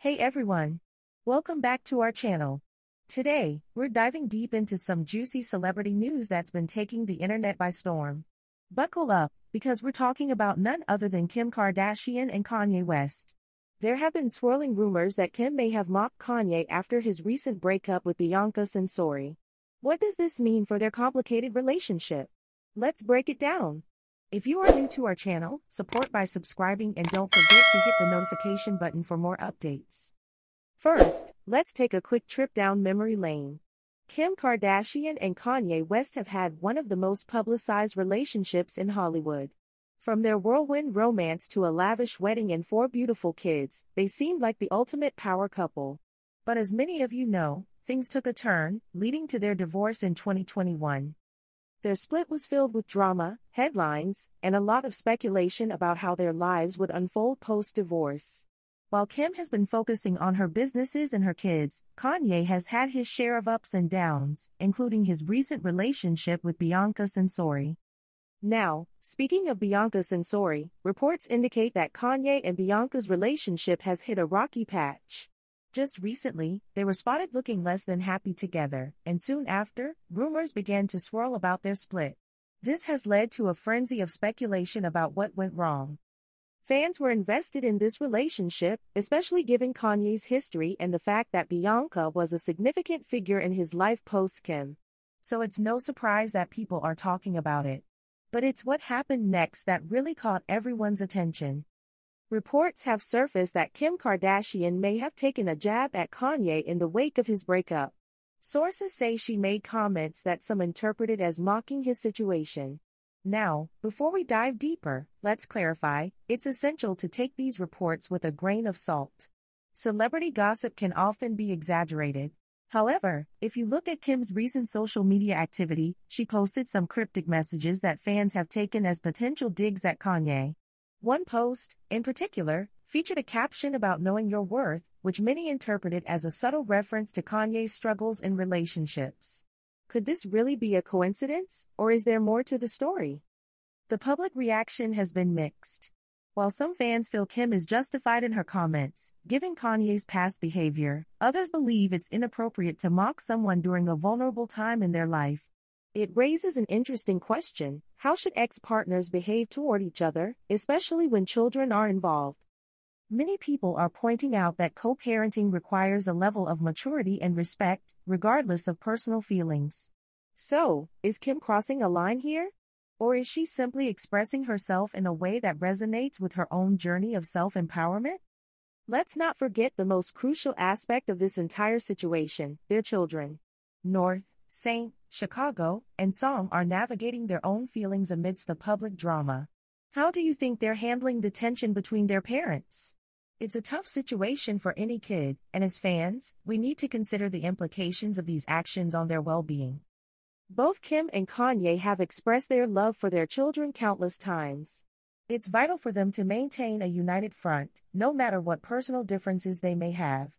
Hey everyone! Welcome back to our channel. Today, we're diving deep into some juicy celebrity news that's been taking the internet by storm. Buckle up, because we're talking about none other than Kim Kardashian and Kanye West. There have been swirling rumors that Kim may have mocked Kanye after his recent breakup with Bianca Censori. What does this mean for their complicated relationship? Let's break it down. If you are new to our channel, support by subscribing and don't forget to hit the notification button for more updates. First, let's take a quick trip down memory lane. Kim Kardashian and Kanye West have had one of the most publicized relationships in Hollywood. From their whirlwind romance to a lavish wedding and four beautiful kids, they seemed like the ultimate power couple. But as many of you know, things took a turn, leading to their divorce in 2021. Their split was filled with drama, headlines, and a lot of speculation about how their lives would unfold post divorce. While Kim has been focusing on her businesses and her kids, Kanye has had his share of ups and downs, including his recent relationship with Bianca Censori. Now, speaking of Bianca Censori, reports indicate that Kanye and Bianca's relationship has hit a rocky patch. Just recently, they were spotted looking less than happy together, and soon after, rumors began to swirl about their split. This has led to a frenzy of speculation about what went wrong. Fans were invested in this relationship, especially given Kanye's history and the fact that Bianca was a significant figure in his life post Kim. So it's no surprise that people are talking about it. But it's what happened next that really caught everyone's attention. Reports have surfaced that Kim Kardashian may have taken a jab at Kanye in the wake of his breakup. Sources say she made comments that some interpreted as mocking his situation. Now, before we dive deeper, let's clarify it's essential to take these reports with a grain of salt. Celebrity gossip can often be exaggerated. However, if you look at Kim's recent social media activity, she posted some cryptic messages that fans have taken as potential digs at Kanye. One post, in particular, featured a caption about knowing your worth, which many interpreted as a subtle reference to Kanye's struggles in relationships. Could this really be a coincidence, or is there more to the story? The public reaction has been mixed. While some fans feel Kim is justified in her comments, given Kanye's past behavior, others believe it's inappropriate to mock someone during a vulnerable time in their life. It raises an interesting question how should ex partners behave toward each other, especially when children are involved? Many people are pointing out that co parenting requires a level of maturity and respect, regardless of personal feelings. So, is Kim crossing a line here? Or is she simply expressing herself in a way that resonates with her own journey of self empowerment? Let's not forget the most crucial aspect of this entire situation their children. North, Saint Chicago, and Psalm are navigating their own feelings amidst the public drama. How do you think they're handling the tension between their parents? It's a tough situation for any kid, and as fans, we need to consider the implications of these actions on their well being. Both Kim and Kanye have expressed their love for their children countless times. It's vital for them to maintain a united front, no matter what personal differences they may have.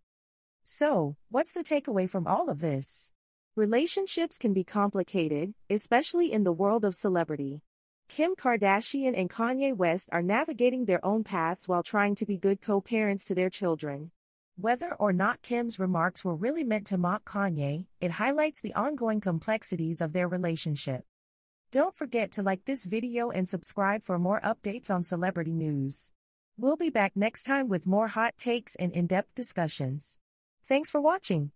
So, what's the takeaway from all of this? Relationships can be complicated, especially in the world of celebrity. Kim Kardashian and Kanye West are navigating their own paths while trying to be good co parents to their children. Whether or not Kim's remarks were really meant to mock Kanye, it highlights the ongoing complexities of their relationship. Don't forget to like this video and subscribe for more updates on celebrity news. We'll be back next time with more hot takes and in depth discussions. Thanks for watching.